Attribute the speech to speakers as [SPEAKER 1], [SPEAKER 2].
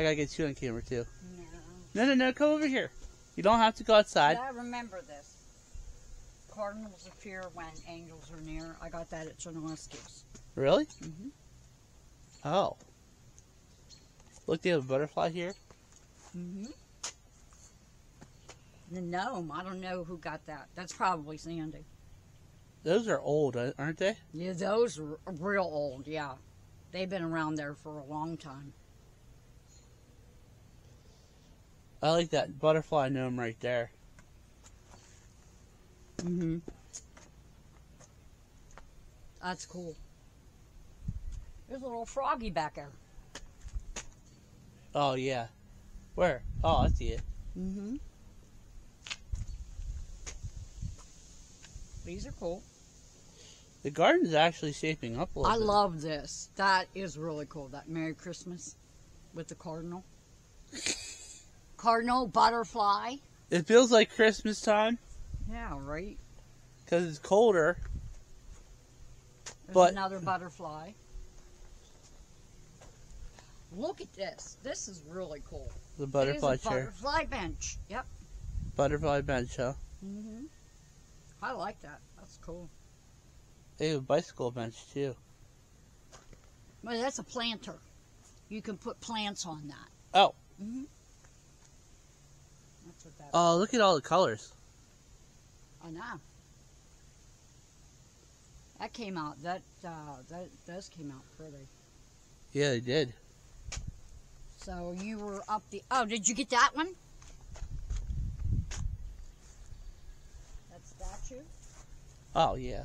[SPEAKER 1] I gotta get you on camera too.
[SPEAKER 2] No.
[SPEAKER 1] No, no, no. Come over here. You don't have to go outside.
[SPEAKER 2] I remember this. Cardinals appear when angels are near. I got that at Chernobyl.
[SPEAKER 1] Really?
[SPEAKER 2] Mm hmm
[SPEAKER 1] Oh. Look, they have a butterfly here.
[SPEAKER 2] Mm-hmm. The gnome. I don't know who got that. That's probably Sandy.
[SPEAKER 1] Those are old, aren't they?
[SPEAKER 2] Yeah, those are real old. Yeah, they've been around there for a long time.
[SPEAKER 1] I like that butterfly gnome right there.
[SPEAKER 2] Mm-hmm. That's cool. There's a little froggy back there.
[SPEAKER 1] Oh yeah. Where? Oh, I see it.
[SPEAKER 2] Mm-hmm. These are cool.
[SPEAKER 1] The garden's actually shaping up a little
[SPEAKER 2] I
[SPEAKER 1] bit.
[SPEAKER 2] love this. That is really cool. That Merry Christmas with the cardinal. cardinal butterfly.
[SPEAKER 1] It feels like Christmas time
[SPEAKER 2] Yeah, right.
[SPEAKER 1] because it's colder.
[SPEAKER 2] There's
[SPEAKER 1] But-
[SPEAKER 2] another butterfly. Look at this. This is really cool.
[SPEAKER 1] The butterfly
[SPEAKER 2] it is a
[SPEAKER 1] chair,
[SPEAKER 2] butterfly bench. Yep.
[SPEAKER 1] butterfly bench, huh?
[SPEAKER 2] hmm I like that. That's cool.
[SPEAKER 1] They have a bicycle bench too.
[SPEAKER 2] Well, that's a planter. You can put plants on that.
[SPEAKER 1] Oh.
[SPEAKER 2] hmm That's what that.
[SPEAKER 1] Oh, look at all the colors.
[SPEAKER 2] I know. That came out. That uh, that those came out pretty.
[SPEAKER 1] Yeah, they did.
[SPEAKER 2] So you were up the. Oh, did you get that one? That statue.
[SPEAKER 1] Oh yeah.